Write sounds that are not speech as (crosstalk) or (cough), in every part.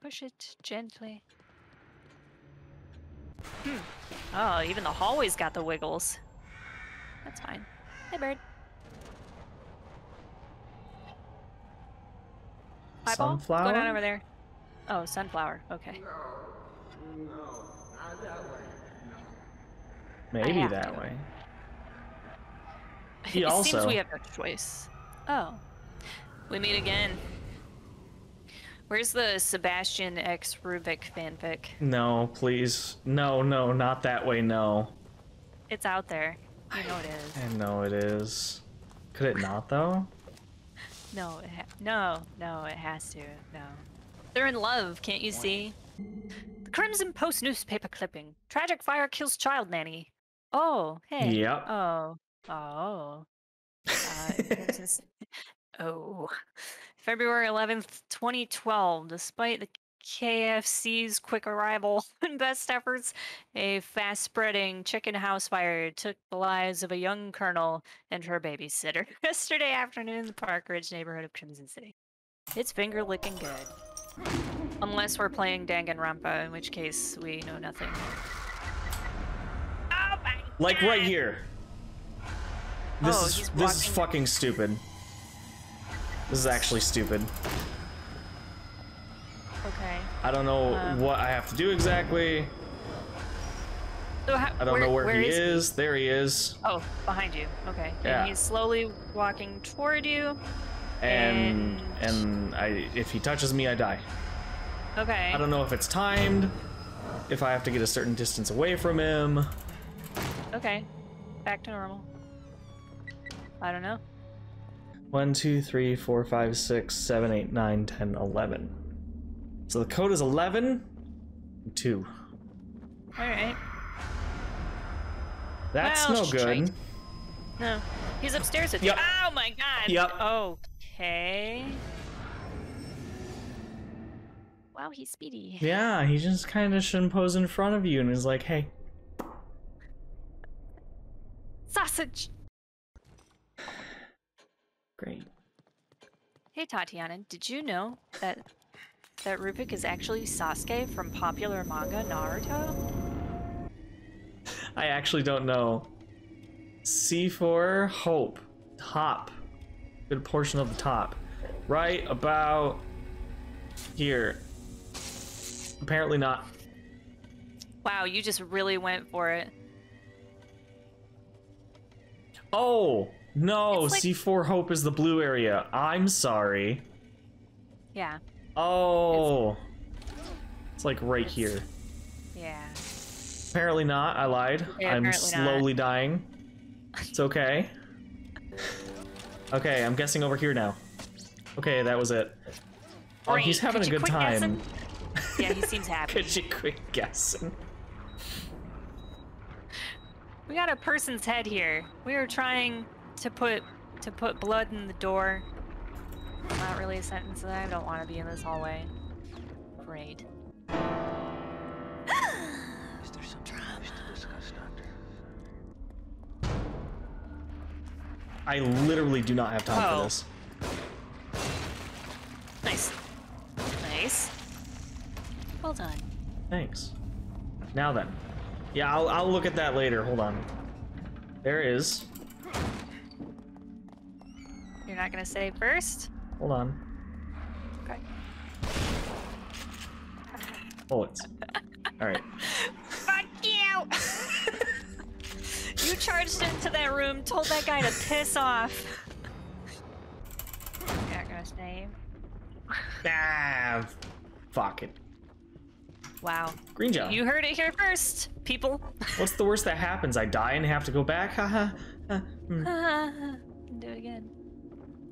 Push it gently. Hmm. Oh, even the hallway's got the wiggles. That's fine. Hey, bird. Eyeball? What's going on over there? Oh, sunflower. Okay. No. Maybe have that to. way. (laughs) He it also. seems we have no choice. Oh. We meet again. Where's the Sebastian X Rubik fanfic? No, please. No, no, not that way, no. It's out there. You know it is. I know it is. Could it not, though? No, it ha- no, no, it has to. No. They're in love, can't you see? The Crimson Post newspaper clipping. Tragic fire kills child nanny. Oh, hey. Yep. Oh. Oh. Uh, (laughs) oh. February 11th, 2012. Despite the KFC's quick arrival and (laughs) best efforts, a fast spreading chicken house fire took the lives of a young colonel and her babysitter (laughs) yesterday afternoon in the Park Ridge neighborhood of Crimson City. It's finger licking good. Unless we're playing Danganronpa, in which case we know nothing. Oh my Like right here. This Oh, is this is fucking stupid. This is actually stupid. Okay. I don't know Um, what I have to do exactly. So how, I don't know where, he is is. There he is. Oh, behind you. Okay. Yeah. And he's slowly walking toward you. And and I if he touches me, I die. Okay. I don't know if it's timed. If I have to get a certain distance away from him. Okay. Back to normal. I don't know. One, two, three, four, five, six, seven, eight, nine, ten, eleven. So the code is eleven. Two. All right. That's Well, no good. No. He's upstairs with Yep. you. Oh my god. Yep. Okay. Wow, he's speedy. Yeah, he just kind of shouldn't pose in front of you and is like, "Hey, Sausage. Great." Hey Tatiana, did you know that that Rubik is actually Sasuke from popular manga Naruto? I actually don't know. C4 Hope top. Good portion of the top. Right about here. Apparently not. Wow, you just really went for it. Oh, no, like- C4 Hope is the blue area. I'm sorry. Yeah. Oh. It's like right here. Yeah. Apparently not. I lied. Yeah, I'm apparently not. slowly dying. (laughs) It's okay. Okay, I'm guessing over here now. Okay, that was it. Oh, Great. he's having Could a good time. Yeah, he seems (laughs) happy. Could you quit guessing? We got a person's head here. We were trying to put to put blood in the door. Not really a sentence that I don't want to be in this hallway. Great. (gasps) Is there something we wish to discuss, Doctor? I literally do not have time Oh. for this. Nice. Nice. Well done. Thanks. Now then. Yeah, I'll, I'll look at that later. Hold on. There is. You're not gonna say first? Hold on. Okay. Bullets. (laughs) Alright. Fuck you! (laughs) you charged into that room, told that guy to piss off. You're not gonna say. Ah, fuck it. Wow. Green gel. You heard it here first, people. What's the worst that happens? I die and have to go back? (laughs) Haha. Hmm, Do it again.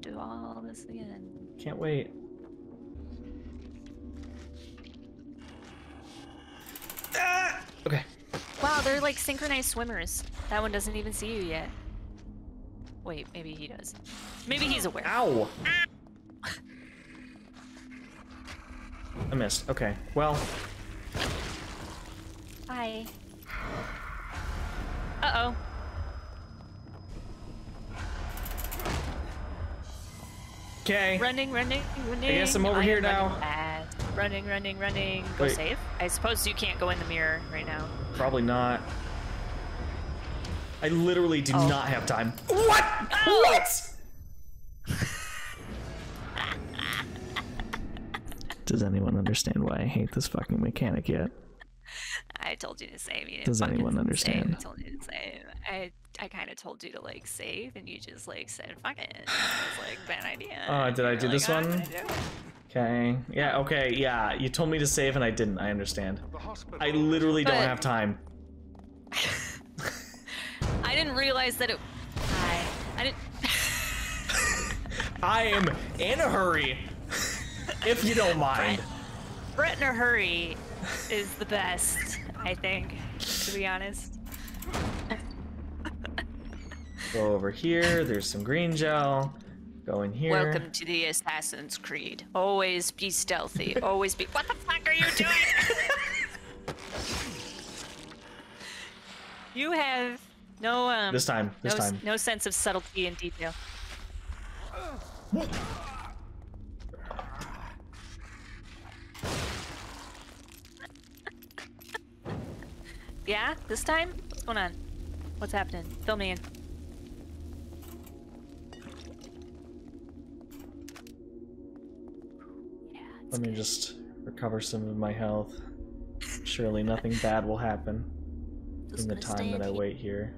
Do all this again. Can't wait. Ah! Okay. Wow, they're like synchronized swimmers. That one doesn't even see you yet. Wait, maybe he does. Maybe he's aware. Ow! I missed. Okay. Well, Hi. Uh okay. Running, running, running. guess I'm over I here am running now. Running, running, running. Go Wait. save. I suppose you can't go in the mirror right now. Probably not. I literally do Oh. not have time. What? Oh! What? (laughs) Does anyone understand why I hate this fucking mechanic yet? I told you to save. You Does fucking anyone save. understand? I told you to save. I I kind of told you to like save, and you just like said fuck it. And I was like bad (sighs) idea. Oh, And did I do like, this "I'm one?" gonna do it." Okay. Yeah, okay, yeah. You told me to save and I didn't. I understand. I literally don't have time. (laughs) I didn't realize that it. I I didn't. (laughs) I am in a hurry. if you don't (laughs) mind. Brett in a hurry is the best. I think, to be honest. (laughs) Go over here. There's some green gel. Go in here. Welcome to the Assassin's Creed. Always be stealthy. (laughs) Always be. What the fuck are you doing? (laughs) you have no um. This time. This no, time. no sense of subtlety and detail. Yeah, this time? What's going on? What's happening? Fill me in. Yeah, Let me good. just recover some of my health. Surely nothing bad will happen Just in the time that I wait here.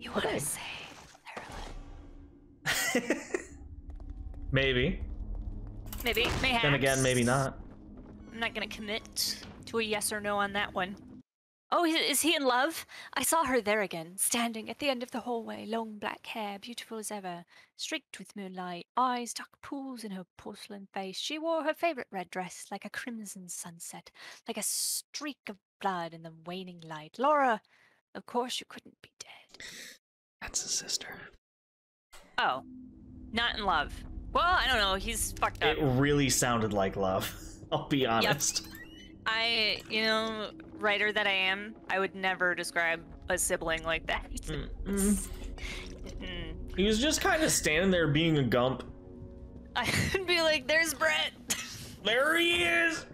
You wanna Okay. say Marilyn? (laughs) Maybe. Maybe, maybe. Then again, maybe not. I'm not gonna commit to a yes or no on that one. Oh, is he in love? I saw her there again, standing at the end of the hallway, long black hair, beautiful as ever, streaked with moonlight, eyes dark pools in her porcelain face. She wore her favorite red dress, like a crimson sunset, like a streak of blood in the waning light. Laura, of course you couldn't be dead. That's his sister. Oh, not in love. Well, I don't know. He's fucked up. It really sounded like love. (laughs) I'll be honest. I, you know, writer that I am, I would never describe a sibling like that. (laughs) Mm. He was just kind of standing there being a gump. (laughs) I'd be like, "There's Brett. (laughs) There he is!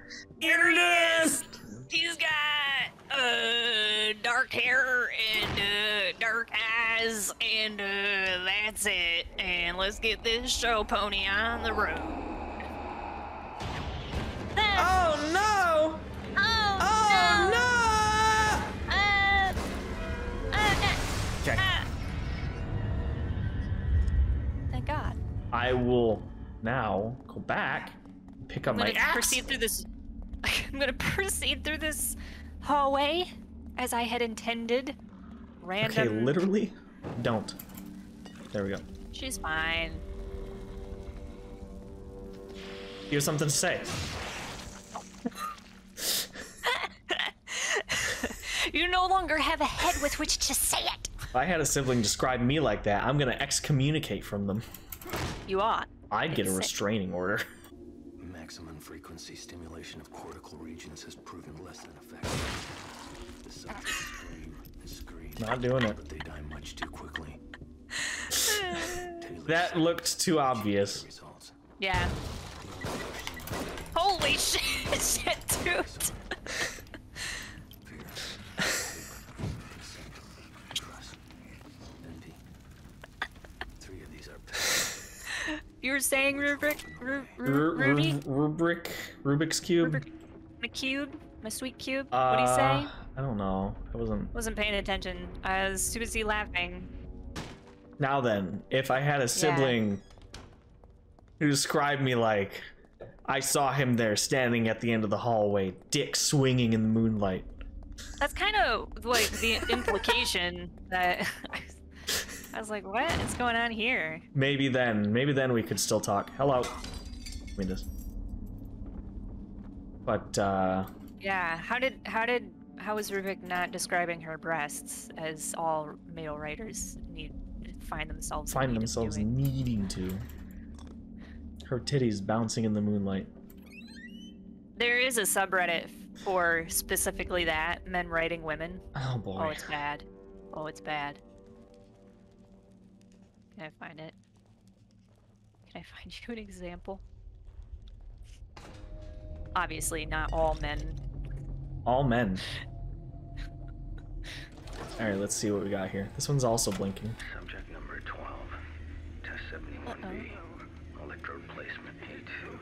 Here he is. He's got uh, dark hair and uh, dark eyes, and uh, that's it. And let's get this show pony on the road." Oh no! oh, Oh no! no! Uh, uh. Okay. Ah. Thank God. I will now go back, pick up I'm my gonna axe. proceed through this. (laughs) I'm gonna proceed through this hallway as I had intended. Random. Okay, literally, don't. There we go. She's fine. You have something to say. You no longer have a head with which to say it. If I had a sibling describe me like that, I'm gonna excommunicate from them. You are. I'd get a Say- restraining order. Maximum frequency stimulation of cortical regions has proven less than effective. The subjects scream and scream. Not doing it. But they die much too quickly. (sighs) That said looked too obvious. Yeah. Holy (laughs) shit, shit, dude. You were saying rubric, Ru- Ru- Ru- Ruby, rubric, Rubik's cube. Rubric- my cube, my sweet cube. Uh, What'd you say? I don't know. I wasn't. Wasn't paying attention. I was too busy laughing. Now then, if I had a sibling who described me like I saw him there standing at the end of the hallway, dick swinging in the moonlight. That's kind of like the implication that (laughs) I was like, what is going on here? Maybe then, maybe then we could still talk. Hello. I mean this. But uh Yeah, how did how did how was Rubik not describing her breasts as all male writers need find themselves in find themselves doing? needing to. Her titties bouncing in the moonlight. There is a subreddit for specifically that men writing women. Oh boy. Oh, it's bad. Oh, it's bad. Can I find it? Can I find (laughs) you an example? obviously not all men. All men. Alright, let's see what we got here. This one's also blinking. Subject number 12. Test 71B. Electrode placement A2.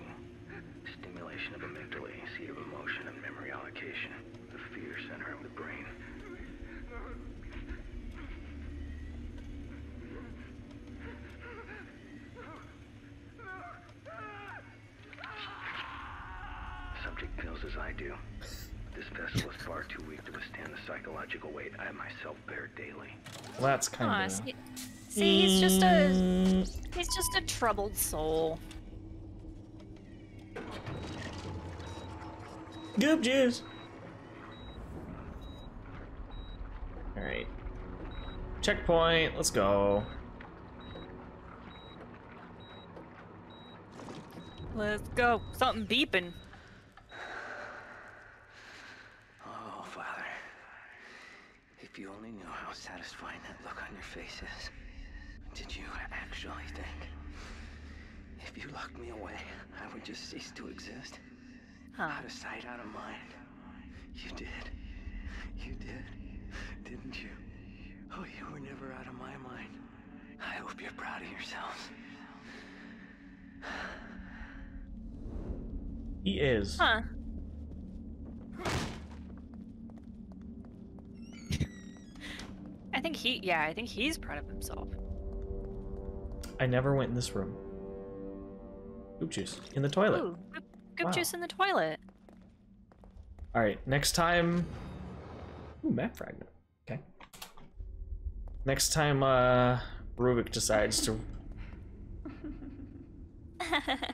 Stimulation of amygdala, seat of emotion and memory allocation. The fear center of the brain. Subject feels as I do. This vessel is far too weak to withstand the psychological weight I myself bear daily. Well, that's kind of. see, see, he's just a he's just a troubled soul. Goop juice! Alright. Checkpoint, let's go. Let's go. Something beeping. Oh, Father. If you only knew how satisfying that look on your face is. Did you actually think? If you locked me away, I would just cease to exist? Huh. Out of sight, out of mind. You did. You did. Didn't you? Oh, you were never out of my mind. I hope you're proud of yourselves. He is. Huh. Think he, yeah, I think he's proud of himself. I never went in this room. Goop juice. In the toilet. Ooh, goop, goop Wow. juice in the toilet. Alright, next time. Ooh, map fragment. Okay. Next time, uh, Rubik decides to. (laughs)